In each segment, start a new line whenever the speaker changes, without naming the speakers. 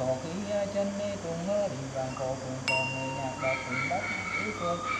gỗ khí chân đi cùng mơ đi vàng, cổ cùng còn người nhạc đọc cùng
bắt
ý phương.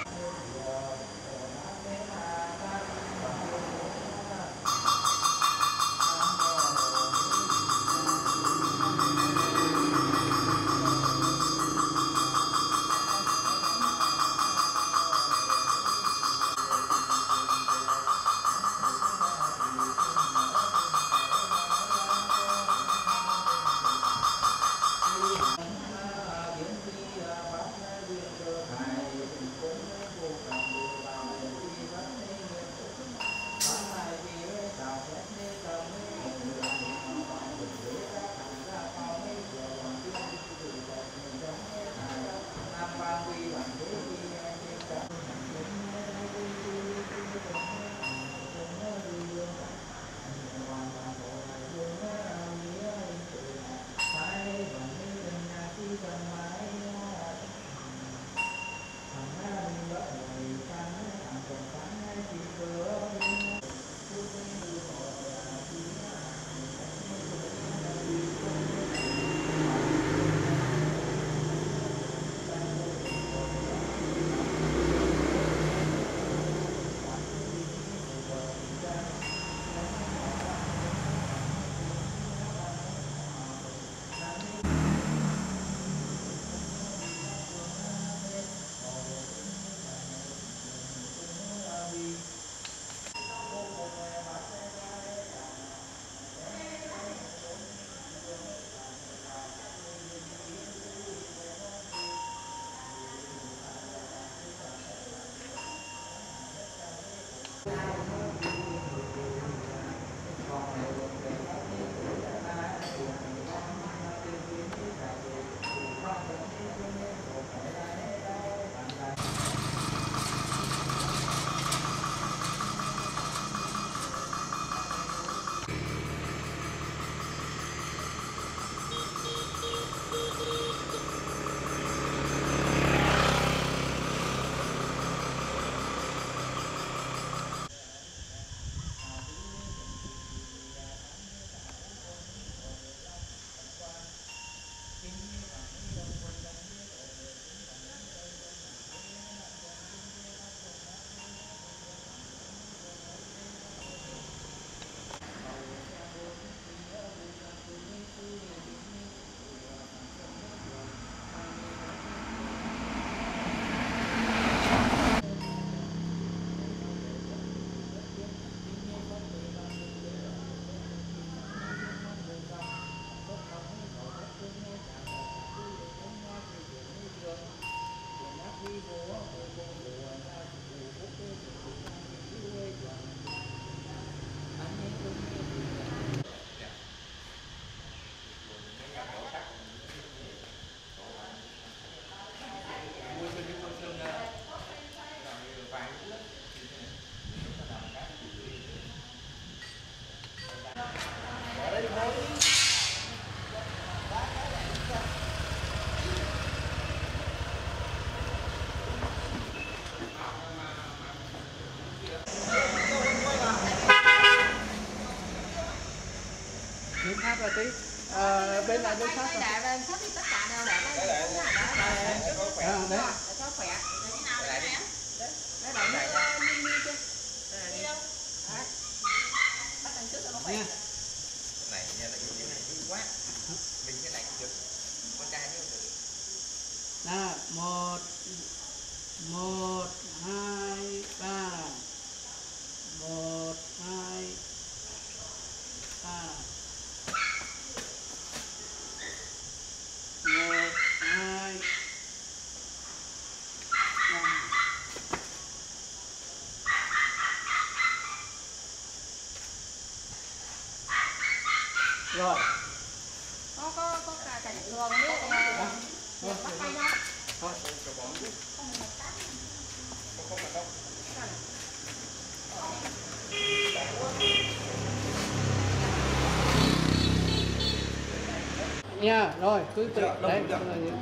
Rồi cứ tự đấy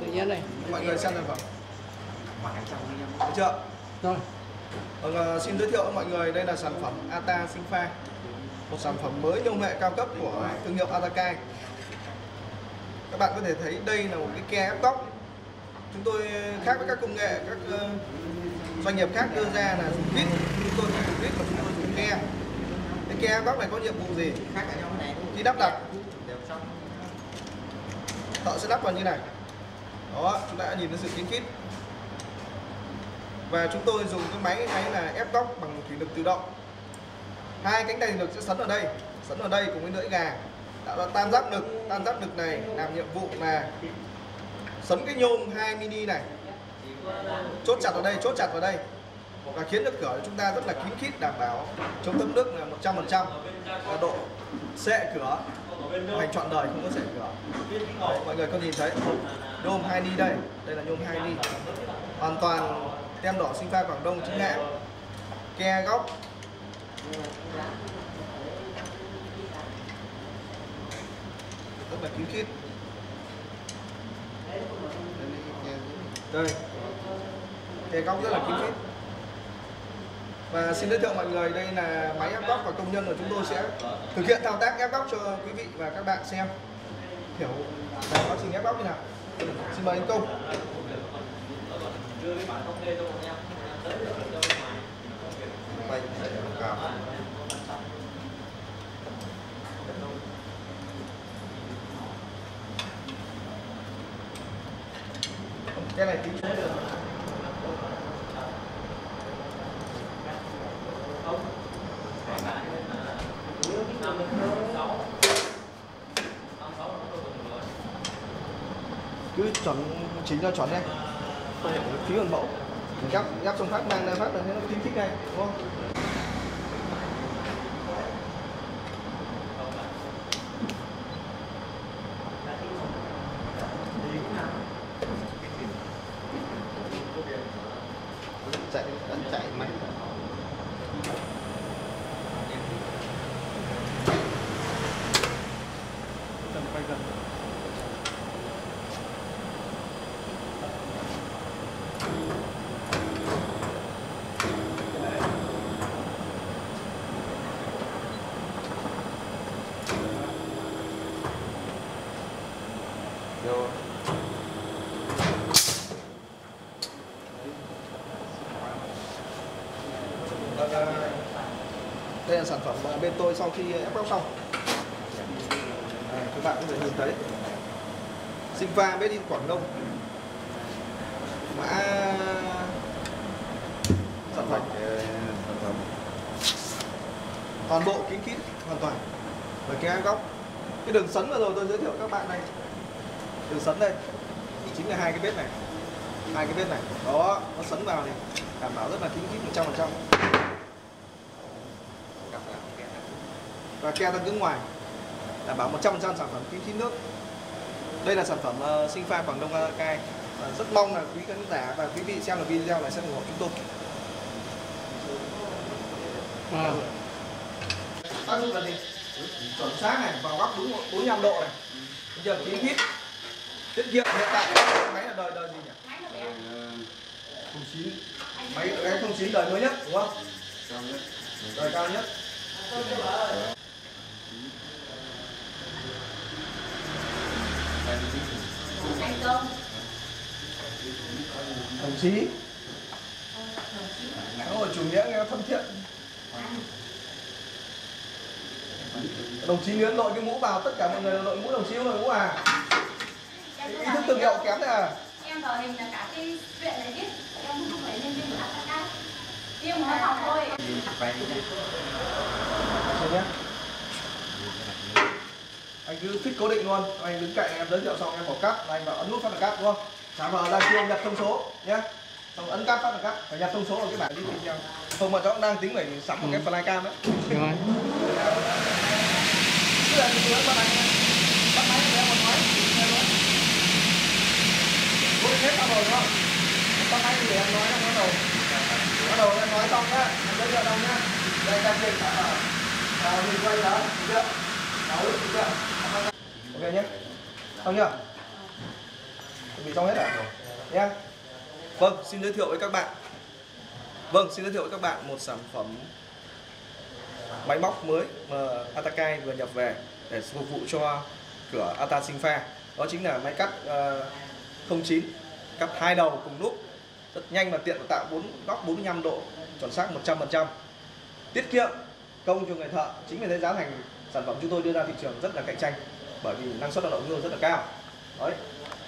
tự nhiên này.
Mọi người xem sản phẩm được chưa?
Rồi.
Vâng, ờ, xin giới thiệu với mọi người đây là sản phẩm Ata Sinh một sản phẩm mới công nghệ cao cấp của thương hiệu Atakai các bạn có thể thấy đây là một cái ke ép tóc. Chúng tôi khác với các công nghệ các ờ, doanh nghiệp khác đưa ra là dùng vít. Chúng tôi không dùng vít mà chúng tôi dùng ke cái ke ép tóc này có nhiệm vụ gì?
Khác ở nhau cái này?
Khi đắp đặt thợ sẽ lắp vào như này. Đó, chúng ta đã nhìn thấy sự kín kít và chúng tôi dùng cái máy máy là ép góc bằng thủy lực tự động. Hai cánh tay lực sẽ sấn ở đây, sấn ở đây cùng với lưỡi gà. Tạo ra tam giác lực, tam giác lực này làm nhiệm vụ là sấn cái nhôm 2 mini này. Chốt chặt ở đây, chốt chặt vào đây. Và khiến được cửa của chúng ta rất là kín khít, đảm bảo chống thấm nước là 100% và độ sệ cửa hoành trọn đời không có sẻ cửa Đấy, mọi người có nhìn thấy? Nhôm 2 ni đây. Đây là nhôm 2 ni. Hoàn toàn tem đỏ sinh pha Quảng Đông chính hãng ke góc. Rất là kín khít. Đây. Ke góc rất là kín khít và xin giới thiệu mọi người, đây là máy ép góc và công nhân của chúng tôi sẽ thực hiện thao tác ép góc cho quý vị và các bạn xem. Hiểu là quá trình ép góc như nào. Xin mời anh công.
Quay cao
cái này tí chuẩn chính là chuẩn đấy không phải phí gần mẫu. Ghép ghép xong phát mang ra phát là thấy nó chính thích ngay đúng không?
Chạy đánh chạy máy vô
Vâng, à, đây là sản phẩm mà bên tôi sau khi ép góc xong. À, các bạn có thể nhìn thấy. Sinh pha made in Quảng Đông. Mã sản phẩm.
Sản phẩm.
Toàn bộ kín kít hoàn toàn. Và cái ép góc. Cái đường sấn vừa rồi tôi giới thiệu các bạn đây. Đường sấn đây. Chính là hai cái bếp này. Hai cái bếp này. Đó nó sấn vào thì đảm bảo rất là kín kít 100% phần trăm
cặp là cái này
và ke tăng cứng ngoài đảm bảo 100% sản phẩm kín kít nước. Đây là sản phẩm uh, sinh pha Quảng Đông Cai và rất mong là quý khán giả và quý vị xem là video này sẽ ủng hộ chúng tôi.
À.
tác dụng là gì chuẩn xác này vào góc đúng 45 độ này. Bây giờ kín kít tiết kiệm hiện tại máy là đời đời gì nhỉ? Không chín. Máy cái không chín đời mới nhất đúng không? Đời cao nhất
thành công
đồng chí. Xã hội chủ nghĩa nghe nó thân thiện. Đồng chí nhớ đội cái mũ vào tất cả mọi người đội mũ đồng chí không đội mũ à? Ý thức thương hiệu kém thế à?
Em vào hình là cả cái viện này biết. Em không phải nhân viên của Ataka nhưng mà học thôi
quay đi nhé
Thôi nhé anh cứ thích cố định luôn. Anh đứng cạnh em giới thiệu xong em bỏ cắt là anh vào ấn nút phát là cắt đúng không? Trả vào ra chiêu nhặt thông số nhé xong ấn cắt phát là cắt phải nhặt thông số ở cái bảng đi tiếp theo không mà cháu đang tính phải sắm một cái flycam đấy.
Rồi.
Cứ là từ từ bắt máy. Nha. bắt máy để một luôn cố định hết xong rồi đúng không? Bắt máy thì em nói em bắt đầu. Bắt đầu em nói xong nhá. Em giới thiệu xong nhá. Đây cam trả vào vào mình quay đó được chưa? Đó được chưa ok nhé. Xong chưa? Chuẩn bị xong hết à? rồi nhé vâng xin giới thiệu với các bạn. Vâng xin giới thiệu với các bạn một sản phẩm máy móc mới mà Atakai vừa nhập về để phục vụ cho cửa Ata Sinfa đó chính là máy cắt ờ, uh, 09 cắt hai đầu cùng lúc rất nhanh và tiện và tạo bốn góc 45 độ chuẩn xác 100% tiết kiệm công cho người thợ. Chính vì thế giá thành sản phẩm chúng tôi đưa ra thị trường rất là cạnh tranh bởi vì năng suất lao động luôn rất là cao. Đấy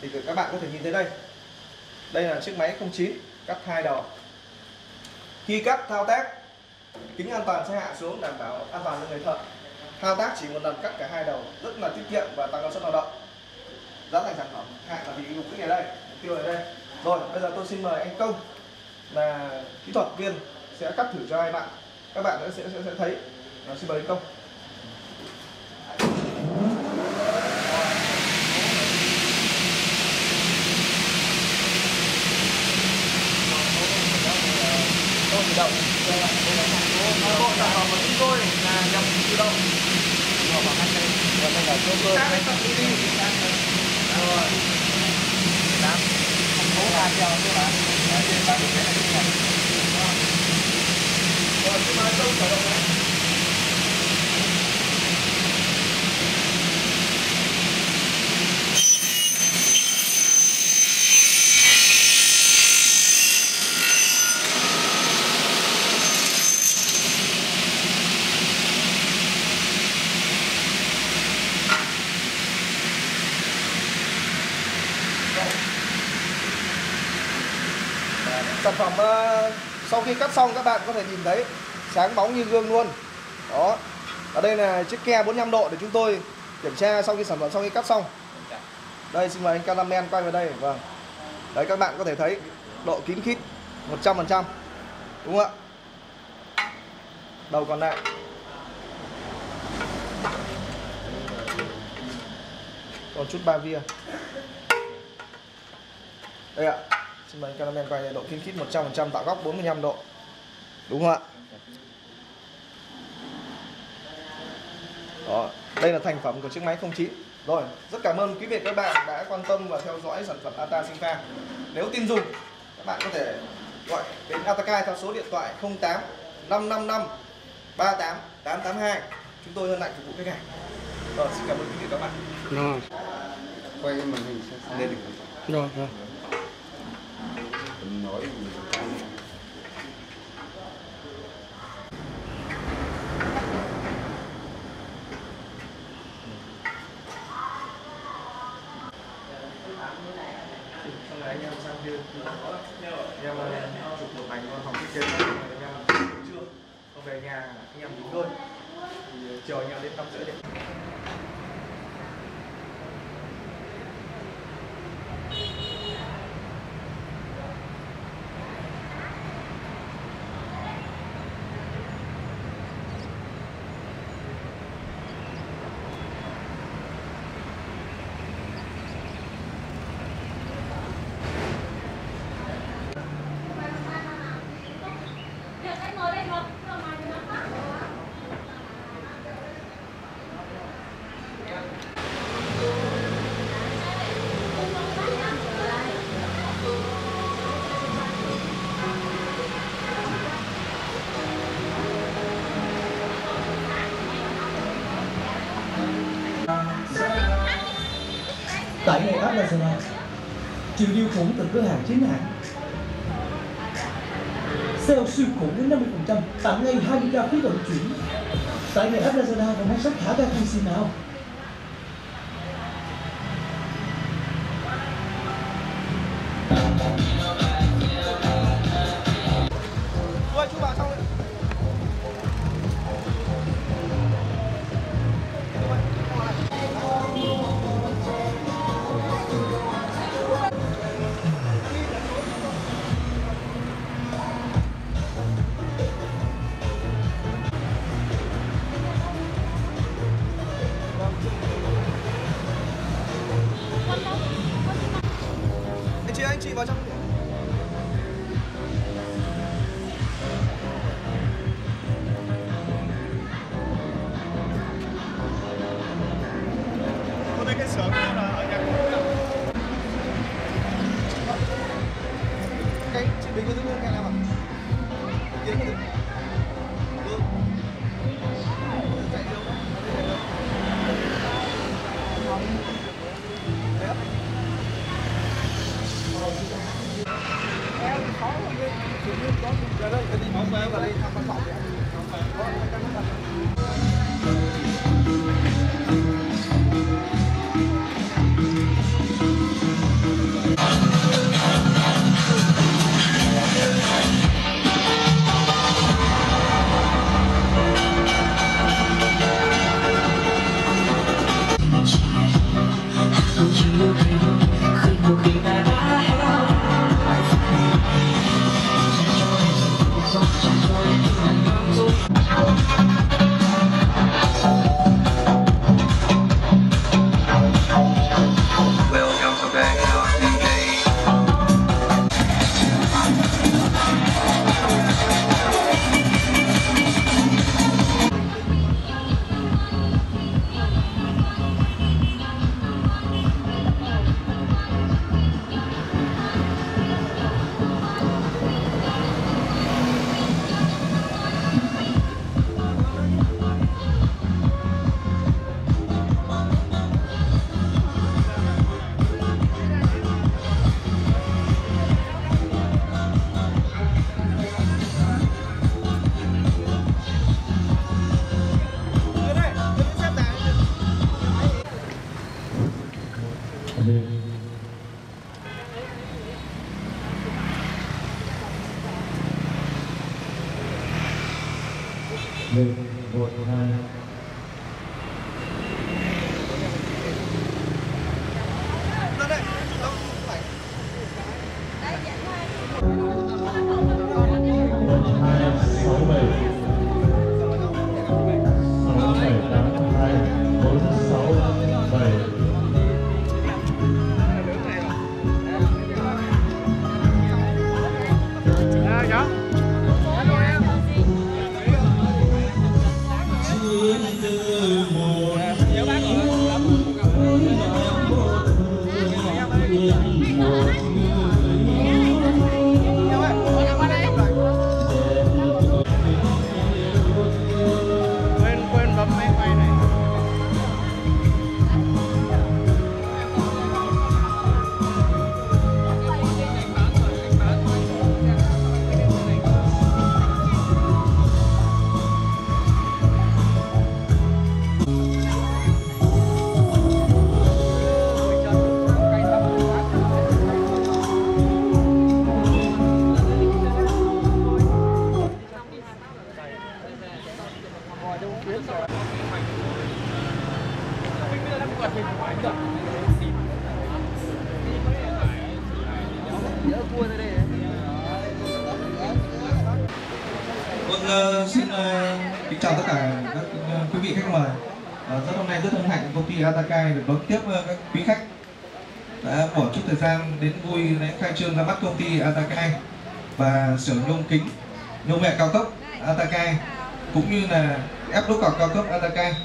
thì các bạn có thể nhìn thấy đây. Đây là chiếc máy 09 cắt hai đầu. Khi cắt thao tác kính an toàn sẽ hạ xuống đảm bảo an toàn cho người thợ. Thao tác chỉ một lần cắt cả hai đầu rất là tiết kiệm và tăng năng suất lao động. Giá thành sản phẩm hạ là vì mục đích này đây mục tiêu này đây. Rồi bây giờ tôi xin mời anh công là kỹ thuật viên sẽ cắt thử cho hai bạn. Các bạn sẽ sẽ, sẽ thấy. Rồi, xin mời anh công. Động. Bộ sản phẩm của chúng tôi là nhập tự động Các cái tập đi đi Rồi Tám Số là chờ thôi bạn Trên ba mươi cái này Rồi, xin mời công khởi động này sản phẩm ờ, Ờ, sau khi cắt xong các bạn có thể nhìn thấy sáng bóng như gương luôn. Đó. Ở đây là chiếc ke 45 độ để chúng tôi kiểm tra sau khi sản phẩm sau khi cắt xong. Đây, xin mời anh cameraman quay về đây. Vâng. Đấy, các bạn có thể thấy độ kín khít 100% đúng không ạ? Đầu còn lại. Còn chút ba via. Đây ạ. Xin mời cameraman quay độ kín khít 100% tạo góc 45 độ. Đúng không ạ? Đó, đây là thành phẩm của chiếc máy 09. Rồi, rất cảm ơn quý vị các bạn đã quan tâm và theo dõi sản phẩm Ata Sinfa. Nếu tin dùng, các bạn có thể gọi đến Atakai theo số điện thoại 08 555 38 882. Chúng tôi hân hạnh phục vụ khách hàng. Rồi, xin cảm ơn quý vị các bạn.
rồi
quay màn hình sẽ lên được
rồi rồi
nói
Triệu Điêu Khủng từ cửa hàng chính hãng. Sale siêu khủng đến 50%, tặng ngay 20k phí vận chuyển. Tại ngay app Lazada và máy sách thả ra khi xin nào.
Vâng, ờ, xin ờ, kính chào tất cả các ờ, quý vị khách mời. Rất hôm nay rất hân hạnh công ty Atakai được đón tiếp các quý khách đã bỏ chút thời gian đến vui lễ khai trương ra mắt công ty Atakai và xưởng nhôm kính nhôm mẹ cao cấp Atakai cũng như là ép đúc cọc cao cấp Atakai. à,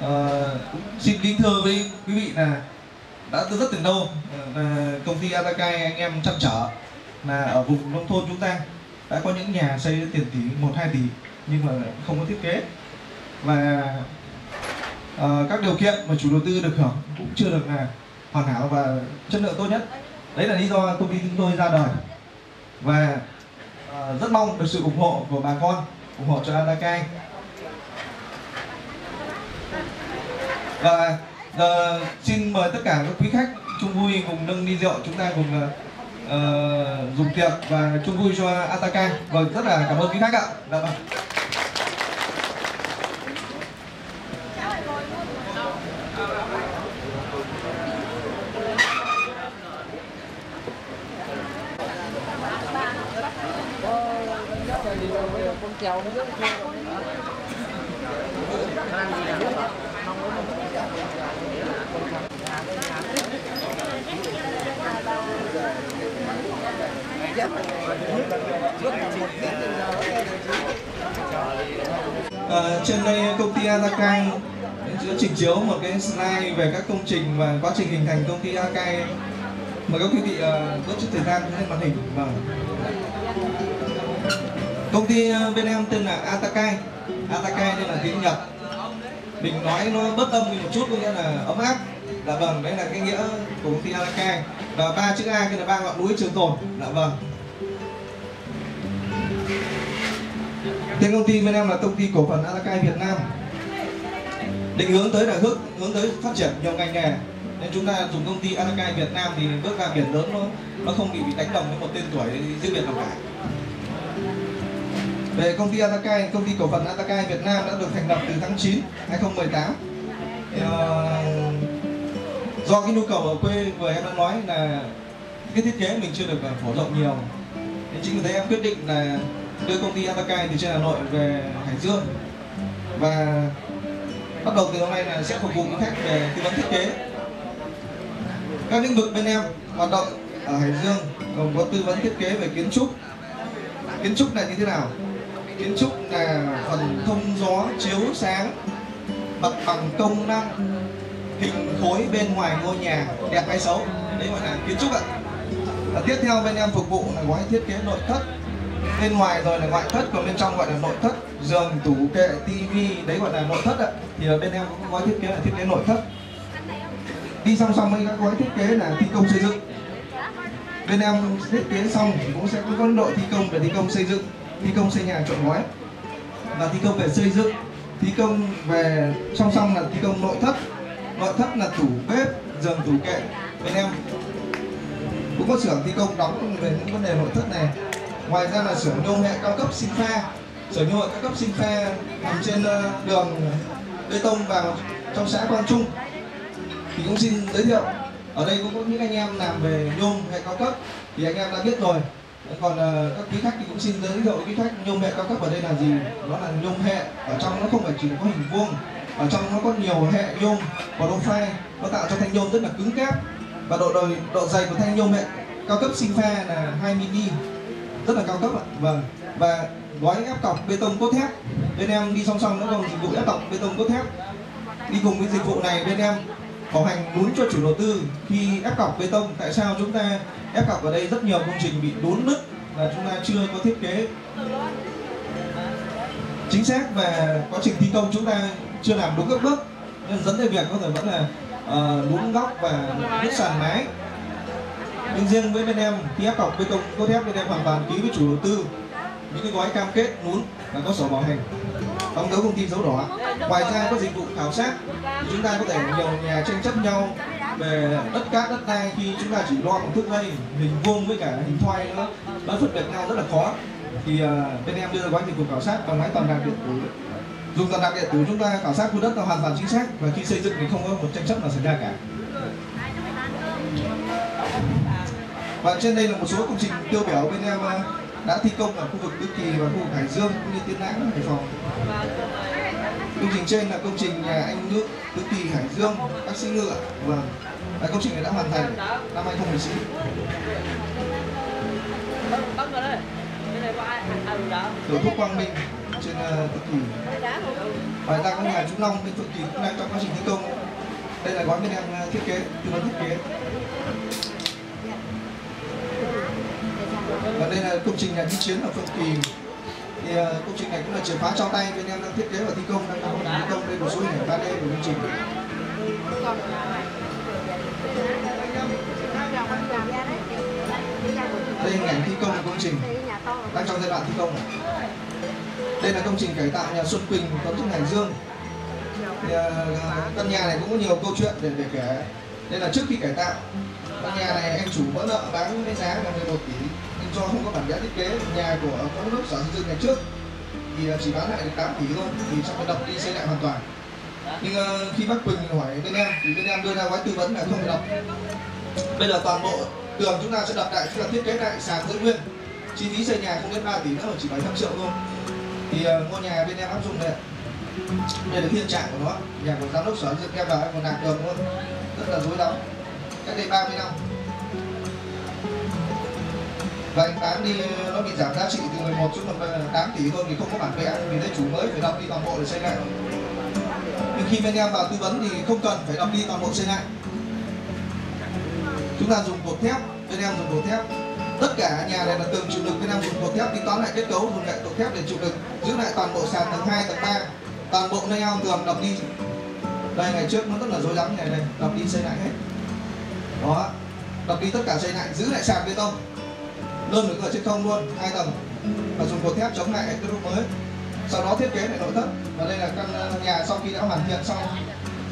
ờ, cũng xin kính thưa với quý vị là đã từ rất từ lâu ờ, là công ty Atakai anh em chăn trở là ở vùng nông thôn chúng ta đã có những nhà xây tiền tỷ 1 2 tỷ nhưng mà không có thiết kế. Và à, các điều kiện mà chủ đầu tư được hưởng cũng chưa được là hoàn hảo và chất lượng tốt nhất. Đấy là lý do công ty chúng tôi ra đời. Và à, rất mong được sự ủng hộ của bà con ủng hộ cho Adakai và giờ xin mời tất cả các quý khách chung vui cùng nâng ly rượu. Chúng ta cùng uh, dùng tiệc và chung vui cho Ataka. Vâng rất là cảm ơn quý khách ạ. Dạ vâng. Ờ, trên đây công ty Atakai đã trình chiếu một cái slide về các công trình và quá trình hình thành công ty Atakai mời các quý vị uh, bớt chút thời gian lên màn hình. Vâng. Công ty ờ, bên em tên là Atakai Atakai đây là tiếng Nhật. Mình nói nó bớt âm đi một chút có nghĩa là ấm áp. Dạ vâng đấy là cái nghĩa của công ty Atakai và ba chữ A cái là ba ngọn núi trường tồn. Dạ vâng. Tên công ty bên em là công ty cổ phần Alakai Việt Nam. Định hướng tới là hướng hướng tới phát triển nhiều ngành nghề. Nên chúng ta dùng công ty Alakai Việt Nam thì bước ra biển lớn nó nó không bị bị đánh đồng với một tên tuổi riêng biệt nào cả. Về công ty Atakai, công ty cổ phần Atakai Việt Nam đã được thành lập từ tháng 9 2018. Thì, uh, do cái nhu cầu ở quê vừa em đã nói là cái thiết kế mình chưa được ờ, phổ rộng nhiều. Nên chính vì thế em quyết định là đưa công ty Atakai từ trên Hà Nội về Hải Dương. Và bắt đầu từ hôm nay là sẽ phục vụ khách về tư vấn thiết kế. Các lĩnh vực bên em hoạt động ở Hải Dương gồm có tư vấn thiết kế về kiến trúc. Kiến trúc là như thế nào? Kiến trúc là phần thông gió chiếu sáng mặt bằng công năng hình khối bên ngoài ngôi nhà đẹp hay xấu. Đấy gọi là kiến trúc ạ. À, tiếp theo bên em phục vụ là gói thiết kế nội thất bên ngoài rồi là ngoại thất, còn bên trong gọi là nội thất. Giường, tủ, kệ, tivi, đấy gọi là nội thất ạ. Thì ở bên em cũng có gói thiết kế là thiết kế nội thất. Đi song song với các gói thiết kế là thi công xây dựng. Bên em thiết kế xong thì cũng sẽ có đội thi công về thi công xây dựng, thi công xây nhà trọn gói và thi công về xây dựng. Thi công về, song song là thi công nội thất. Nội thất là tủ bếp, giường, tủ kệ. Bên em cũng có xưởng thi công đóng về những vấn đề nội thất này ngoài ra là xưởng nhôm hệ cao cấp sinh pha. Xưởng nhôm hệ cao cấp sinh pha nằm trên ờ, đường bê tông vào trong xã Quang Trung. Thì cũng xin giới thiệu ở đây cũng có những anh em làm về nhôm hệ cao cấp thì anh em đã biết rồi. Còn uh, các quý khách thì cũng xin giới thiệu quý khách nhôm hệ cao cấp ở đây là gì? Nó là nhôm hệ ở trong nó không phải chỉ có hình vuông ở trong nó có nhiều hệ nhôm và độ phai nó tạo cho thanh nhôm rất là cứng cáp và độ đời độ dày của thanh nhôm hệ cao cấp sinh pha là 2 mm rất là cao cấp ạ. Vâng. Và gói ép cọc bê tông cốt thép. Bên em đi song song nó gồm dịch vụ ép cọc bê tông cốt thép. Đi cùng với dịch vụ này bên em có hành lún cho chủ đầu tư khi ép cọc bê tông. Tại sao chúng ta ép cọc ở đây rất nhiều công trình bị đốn nứt là chúng ta chưa có thiết kế chính xác về quá trình thi công chúng ta chưa làm đúng các bước. Nên dẫn tới việc có thể vẫn là uh, lún góc và nứt sàn mái nhưng riêng với bên em khi ép cọc bê tông cốt thép bên em hoàn toàn ký với chủ đầu tư những cái gói cam kết lún và có sổ bảo hành. Đóng dấu công ty dấu đỏ. Ngoài ra có dịch vụ khảo sát. Thì chúng ta có thể nhiều nhà tranh chấp nhau về đất cát đất đai khi chúng ta chỉ lo bằng thước dây hình vuông với cả hình thoai nữa. Nó phân biệt nhau rất là khó. Thì uh, bên em đưa ra gói dịch vụ khảo sát bằng máy toàn đạc điện tử. Dùng toàn đạc điện tử chúng ta khảo sát khu đất là hoàn toàn chính xác và khi xây dựng thì không có một tranh chấp nào xảy ra cả. Và trên đây là một số công trình tiêu biểu bên em ờ, đã thi công ở khu vực Tứ Kỳ và khu vực Hải Dương cũng như Tiên Lãng Hải Phòng. Công trình trên là công trình nhà anh nước Tứ Kỳ Hải Dương, bác sĩ Ngựa. Vâng. Và công trình này đã hoàn thành năm 2019. Tiểu thuốc Quang Minh trên ờ, Đức Tứ Kỳ. Ngoài ra có nhà Trung Long bên Phượng Kỳ cũng đang trong quá trình thi công. Đây là gói bên em ờ, thiết kế, tư vấn thiết kế và đây là công trình nhà đi chiến ở phương Kỳ. Thì uh, công trình này cũng là chìa khóa trao tay bên em đang thiết kế và thi công đang thi công đây một số hình ảnh 3D của công trình. Đây hình ảnh thi công của công trình đang trong giai đoạn thi công. Này. đây là công trình cải tạo nhà Xuân Quỳnh Cấu trung Hải Dương. Thì, uh, căn nhà này cũng có nhiều câu chuyện để để kể. Đây là trước khi cải tạo. Căn nhà này anh chủ vỡ nợ bán với giá là 11 tỷ do không có bản vẽ thiết kế nhà của có nước sở xây dựng ngày trước. Thì chỉ bán lại được 8 tỷ thôi thì trong cái đập đi xây lại hoàn toàn. Nhưng uh, khi bác Quỳnh hỏi bên em thì bên em đưa ra gói tư vấn là không phải đập bây giờ toàn bộ tường chúng ta sẽ đập lại chúng ta thiết kế lại sàn giữ nguyên. Chi phí xây nhà không đến 3 tỷ nữa mà chỉ 700 triệu thôi. Thì uh, ngôi nhà bên em áp dụng đây đây là hiện trạng của nó. Nhà của giám đốc sở dựng em vào em còn nạc được luôn. Rất là rối lắm cách đây 30 năm và anh bán đi nó bị giảm giá trị từ 11 xuống còn 8 ờ, tỷ thôi thì không có bản vẽ vì thế chủ mới phải đọc đi toàn bộ để xây lại. Nhưng khi bên em vào tư vấn thì không cần phải đọc đi toàn bộ xây lại. Chúng ta dùng cột thép bên em dùng cột thép. Tất cả nhà này là tường chịu lực bên em dùng cột thép tính toán lại kết cấu dùng lại cột thép để chịu lực giữ lại toàn bộ sàn tầng 2, tầng 3 toàn bộ nơi ao tường đập đi. Đây ngày trước nó rất là rối rắm này đây đập đi xây lại hết. Đó đập đi tất cả xây lại giữ lại sàn bê tông luôn được ở trên không luôn hai tầng. Và dùng cột thép chống lại cái lúc mới. Sau đó thiết kế lại nội thất. Và đây là căn nhà sau khi đã hoàn thiện xong.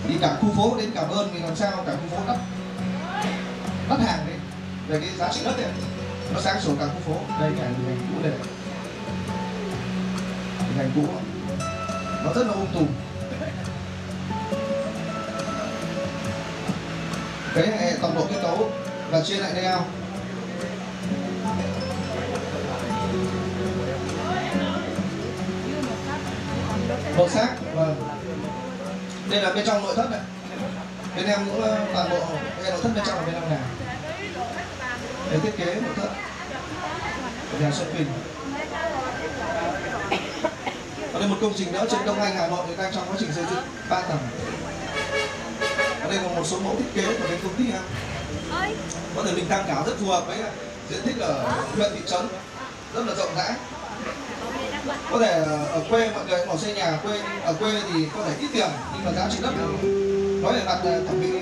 Thì cả khu phố đến cảm ơn vì làm sao cả khu phố đắp đắt hàng đi. Về cái giá trị đất ấy nó sáng sủa cả khu phố. Đây cái hình ảnh cũ đây. Hình ảnh cũ. Nó rất là ung tùm. Cái này toàn bộ kết cấu và chia lại layout màu sắc vâng. Đây là bên trong nội thất này bên em cũng ờ, toàn bộ cái nội thất bên trong là bên em làm để thiết kế nội thất. Của nhà Xuân Quỳnh ở đây một công trình nữa, trên Đông Anh, Hà Nội thì đang trong quá trình xây dựng 3 tầng. Ở đây là một số mẫu thiết kế của bên công ty em có thể mình tham khảo rất phù hợp với diện tích ở huyện thị trấn, rất là rộng rãi có thể ờ, ở quê mọi người bỏ xây nhà ở quê ở quê thì có thể ít tiền, nhưng mà giá trị đất nói về mặt ờ, thẩm mỹ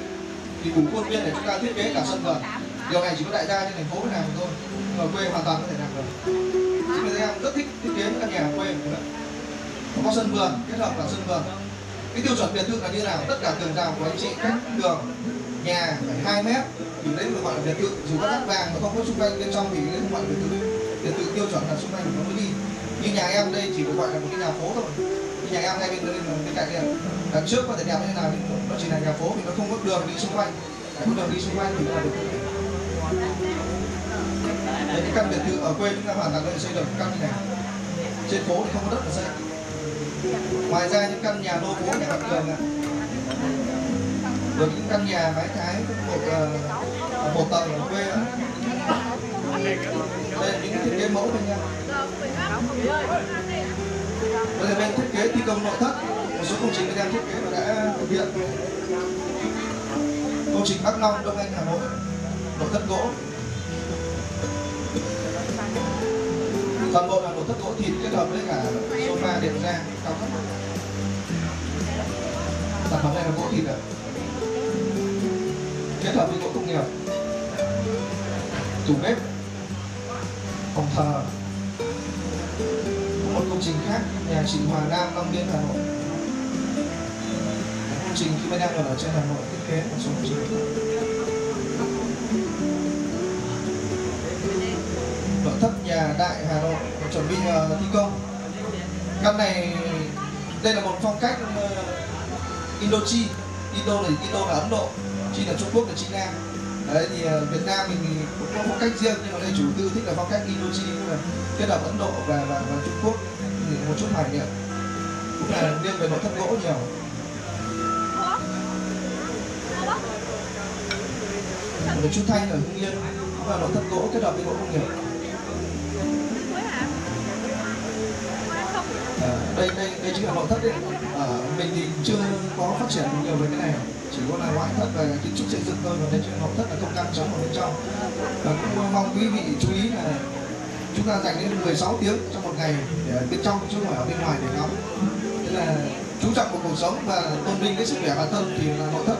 thì đủ khuôn viên để chúng ta thiết kế cả sân vườn. Điều này chỉ có đại gia trên thành phố mới làm thôi, nhưng ở quê hoàn toàn có thể làm được. Chính vì em rất thích thiết kế những căn nhà ở quê của mình. Có sân vườn, kết hợp là sân vườn. Cái tiêu chuẩn biệt thự là như nào? Tất cả tường rào của anh chị cách đường, nhà phải hai mét, thì đấy được gọi là biệt thự. Dù có đất vàng mà không có xung quanh bên trong thì đấy không gọi là biệt thự. Biệt thự tiêu chuẩn là xung quanh nó mới đi như nhà em đây chỉ được gọi là một cái nhà phố thôi. Như nhà em ngay bên bên bên cạnh này đằng trước có thể đẹp như thế nào nhưng nó chỉ là nhà phố, thì nó không có đường đi xung quanh. Không có đường đi xung quanh thì là được đấy, cái căn biệt thự ở quê chúng ta hoàn toàn có thể xây được căn như này. Trên phố thì không có đất để xây. Ngoài ra những căn nhà lô phố nhà mặt đường này. Được những căn nhà mái thái một ờ, một tầng ở quê đó. đây là những thiết kế mẫu bên nhau đây là bên thiết kế thi công nội thất, một số công trình bên em thiết kế và đã thực hiện. Công trình Bắc Long, Đông Anh, Hà Nội nội thất gỗ. Toàn bộ là nội thất gỗ thịt kết hợp với cả sofa đệm da cao cấp. Sản phẩm này là gỗ thịt ạ kết hợp với gỗ công nghiệp. Tủ bếp phòng thờ. Một công trình khác nhà chị Hòa Nam Long Biên Hà Nội. Công trình khi mới đang ở trên Hà Nội thiết kế một số công trình nội thất nhà Đại Hà Nội chuẩn bị uh, thi công. Căn này đây là một phong cách ờ, uh, Indochi Indo là Indo là Ấn Độ Chi là Trung Quốc là China Nam. Ờ, Việt Nam mình thì cũng có phong cách riêng nhưng mà đây chủ tư thích là phong cách Indochi là kết hợp Ấn Độ và và, và Trung Quốc thì một chút hoài niệm. Cũng là riêng về nội thất gỗ nhiều. Một chút thanh ở Hưng Yên cũng là nội thất gỗ kết hợp với gỗ công nghiệp. À, đây đây đây chính là nội thất đấy. À, mình thì chưa có phát triển nhiều về cái này chỉ có là ngoại thất về kiến trúc xây dựng thôi, còn đến chuyện nội thất là không gian trống ở bên trong. Và cũng ờ, mong quý vị chú ý là chúng ta dành đến 16 tiếng trong một ngày để bên trong, chứ không phải ở bên ngoài để ngắm. Thế là chú trọng vào cuộc sống và tôn vinh cái sức khỏe bản thân thì là nội thất.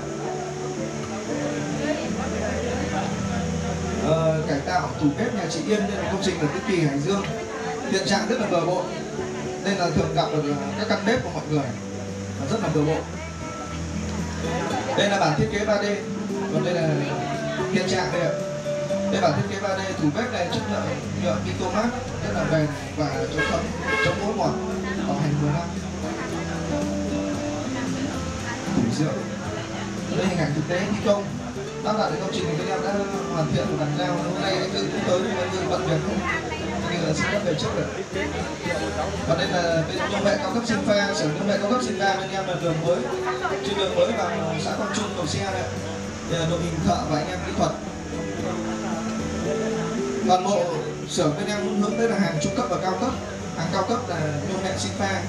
Ờ, cải tạo tủ bếp nhà chị Yên đây là công trình ở Tứ Kỳ Hải Dương. Hiện trạng rất là bừa bộn, nên là thường gặp ở các căn bếp của mọi người. Rất là bừa bộn đây là bản thiết kế 3D còn đây là hiện trạng đây ạ. Đây bản thiết kế 3D tủ bếp này, chất lượng, nhựa Pitomat rất là bền và chống thấm, chống mối mọt bảo hành 10 năm. Tủ rượu đây hình ảnh thực tế, thi công. Lắp đặt cái công trình này các em đã hoàn thiện và bàn giao hôm nay anh cũng tới nhưng anh vẫn bận việc không như là xin phép về trước rồi và đây là bên công nghệ cao cấp sinh pha, sở công nghệ cao cấp sinh pha bên em là đường mới trên đường mới vào xã Quang Trung, cầu xe này. Đây là đội hình thợ và anh em kỹ thuật. Toàn bộ sở bên em luôn hướng tới là hàng trung cấp và cao cấp. Hàng cao cấp là nhôm hệ sinh pha.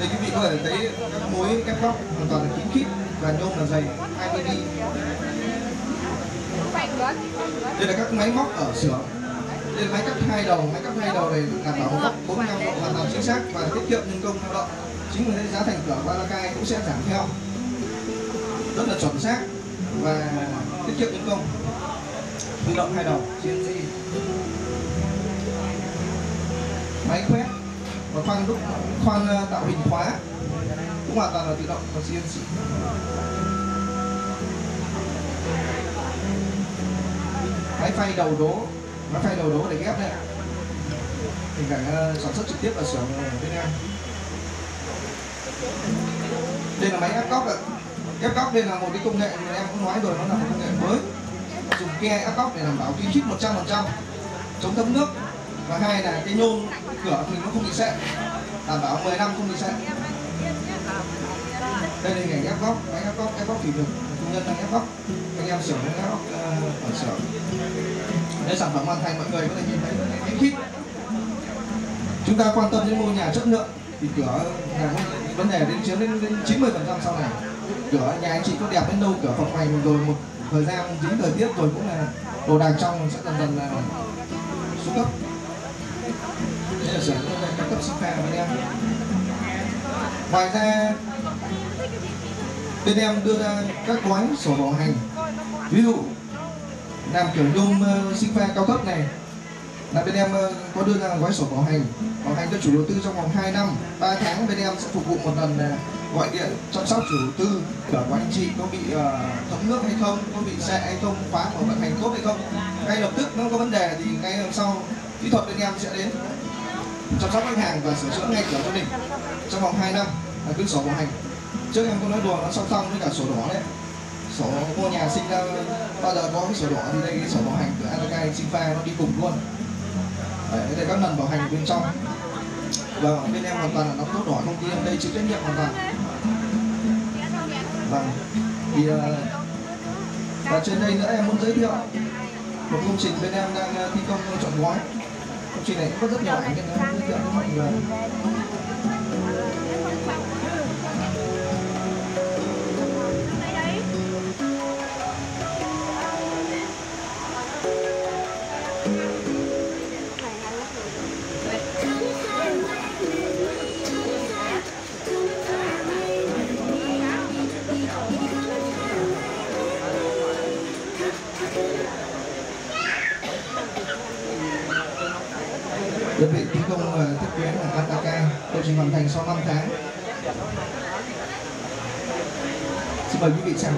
Đây, quý vị có thể thấy các mối ép góc hoàn toàn là kín khít và nhôm là dày 20 mm đây là các máy móc ở xưởng là máy cắt hai đầu máy cắt hai đầu này đảm bảo góc 45 độ hoàn toàn chính xác và tiết kiệm nhân công lao động chính vì thế giá thành cửa Valakai cũng sẽ giảm theo. Rất là chuẩn xác và tiết kiệm nhân công. Tự động hai đầu CNC máy quét và khoan đúc khoan ờ, tạo hình khóa cũng hoàn toàn là tự động và CNC máy phay đầu đố nó phay đầu đố để ghép đây ạ. Hình cảnh ờ, sản xuất trực tiếp ở xưởng ở bên em. Đây là máy ép góc ạ. Ép góc đây là một cái công nghệ mà em cũng nói rồi, nó là một công nghệ mới. Dùng ke ép góc để đảm bảo kín chít 100% chống thấm nước. Và hai là cái nhôm, cửa thì nó không bị sẹn đảm bảo 10 năm không bị sẹn đây là hình ảnh ép góc, máy ép góc ép góc thủy lực công nhân đang ép góc. Anh em sửa ép góc ờ, ở xưởng đây sản phẩm hoàn thành mọi người có thể nhìn thấy rất là kín khít chúng ta quan tâm đến ngôi nhà chất lượng. Thì cửa nhà vấn đề đến chiếm đến, đến 90 phần trăm sau này. Cửa nhà anh chị có đẹp đến đâu cửa phòng này rồi một thời gian dính thời tiết rồi cũng là đồ đạc trong sẽ dần dần là xuống cấp. Đây là xưởng các cấp sinh pha bên em. Ngoài ra bên em đưa ra các gói sổ bảo hành. Ví dụ làm kiểu nhôm uh, ờ, sinh pha cao cấp này. Là bên em uh, có đưa ra gói sổ bảo hành. Bảo hành cho chủ đầu tư trong vòng 2 năm. 3 tháng bên em sẽ phục vụ một lần uh, gọi điện chăm sóc chủ đầu tư. Cửa của anh chị có bị uh, thấm nước hay không có bị xe hay không khóa của vận hành tốt hay không. Ngay lập tức nó có vấn đề thì ngay hôm sau kỹ thuật bên em sẽ đến chăm sóc khách hàng và sửa chữa ngay cửa cho mình trong vòng 2 năm. Là cứ sổ bảo hành. Trước em có nói đùa nó song song với cả sổ đỏ đấy sổ mua nhà sinh ra bao giờ có cái sổ đỏ thì đây cái sổ bảo hành của Atakai sinh pha nó đi cùng luôn. Đấy, đây các lần bảo hành bên trong. Và bên em hoàn toàn là đóng tốt đỏ công ty em đây chịu trách nhiệm hoàn toàn. Vâng thì ờ, và trên đây nữa em muốn giới thiệu một công trình bên em đang ờ, thi công chọn gói. Công trình này cũng có rất nhiều ảnh nên em giới thiệu với mọi người. Đơn vị và thiết kế là Ataka công trình hoàn thành sau 5 tháng. Xin mời quý vị xem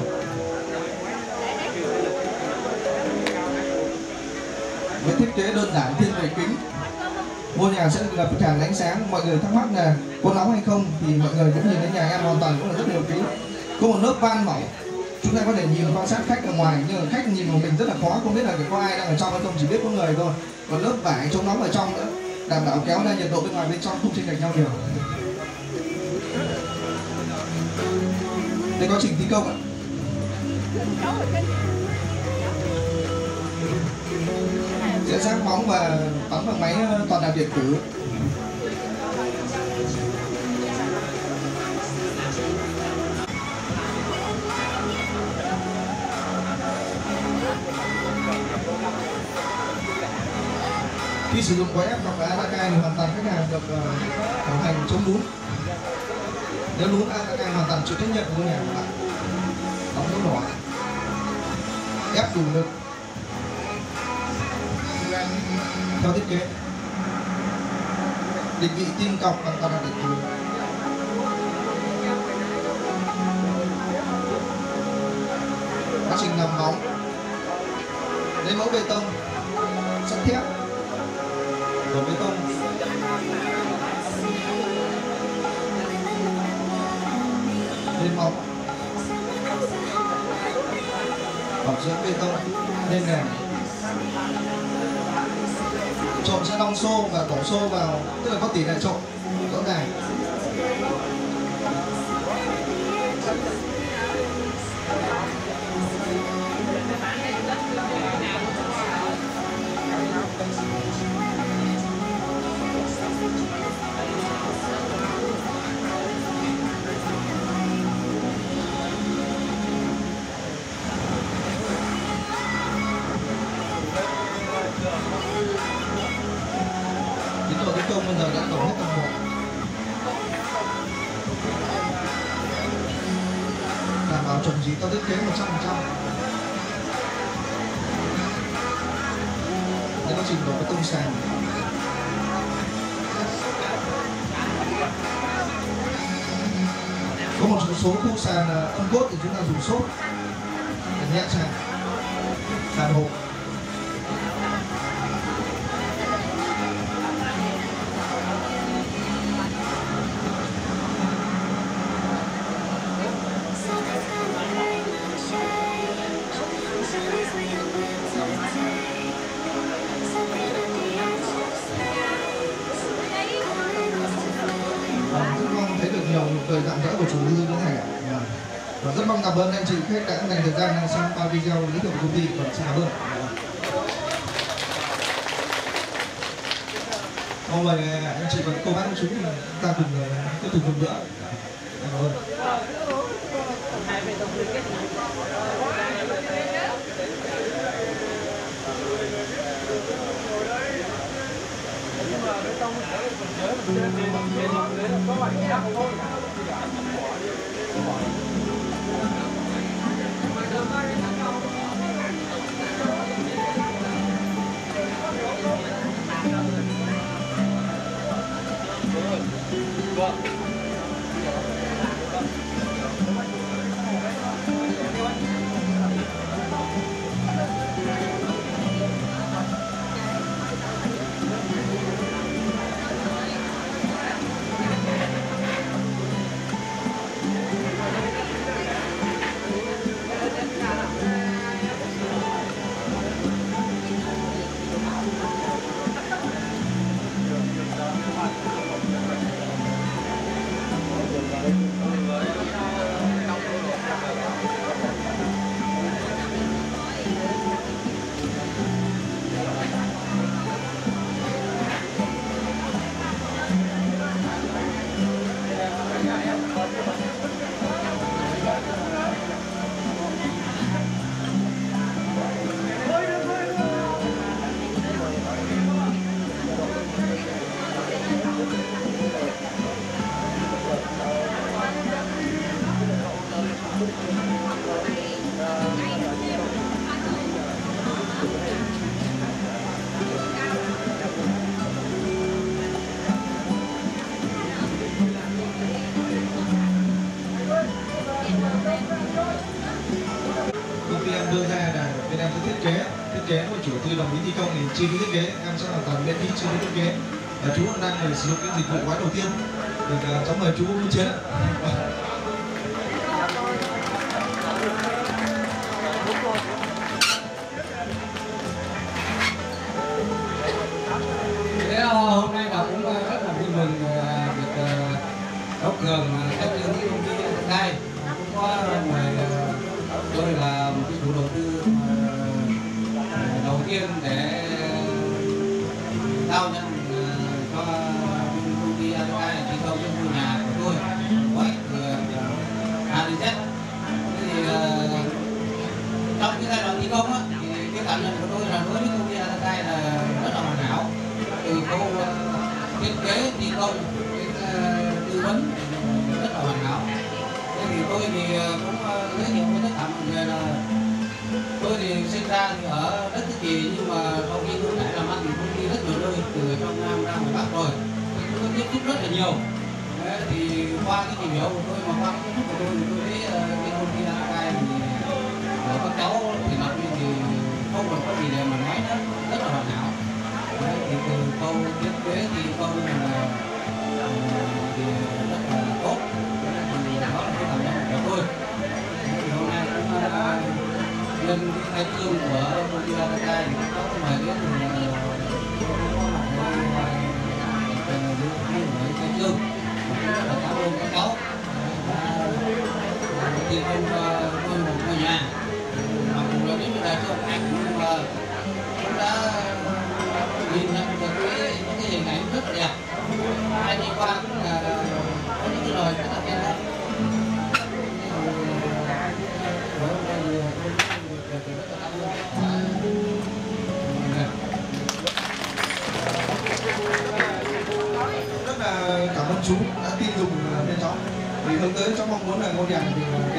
với thiết kế đơn giản, thiên về kính, ngôi nhà sẽ được tràn ánh sáng. Mọi người thắc mắc là có nóng hay không thì mọi người cũng nhìn thấy nhà em hoàn toàn cũng là rất nhiều kính. Có một lớp van mỏng. Chúng ta có thể nhìn quan sát khách ở ngoài, nhưng mà khách nhìn vào mình rất là khó. Không biết là có ai đang ở trong hay không, chỉ biết có người thôi. Còn lớp vải chống nóng ở trong nữa đảm bảo kéo ra nhiệt độ bên ngoài bên trong, không chênh lệch nhau nhiều. Đây quá trình thi công ạ? Sẽ rác bóng và bắn bằng máy ờ, toàn đạp điện tử. Khi sử dụng gói ép hoặc là Ataka thì hoàn toàn khách hàng được ờ, uh, bảo hành chống lún. Nếu lún Ataka hoàn toàn chịu trách nhiệm của nhà của bạn đóng dấu đỏ ép đủ lực. Theo thiết kế định vị tim cọc bằng toàn là định vị. Quá trình làm móng lấy mẫu bê tông. Xô và đổ xô vào tức là có tỷ lệ trộn. Số khu sàn ờ, âm cốt thì chúng ta dùng sốt. Để nhẹ sàn dành thời xem video giới thiệu của công ty và xin cảm ơn Vâng. mong mời ờ, anh chị và cô bác chúng ta cùng ờ, tiếp tục cùng nữa kế, thiết kế của chủ tư đồng ý thi công thì chi phí thiết kế, em sẽ hoàn toàn miễn phí chi phí thiết kế. Và chú đang ờ, sử dụng cái dịch vụ gói đầu tiên. Được là cháu mời chú Minh Chiến
cái cơm của Mobile thì
nó có ngoài biết là ờ, cái cơm rất là cảm ơn các cháu.
Ờ, yang di.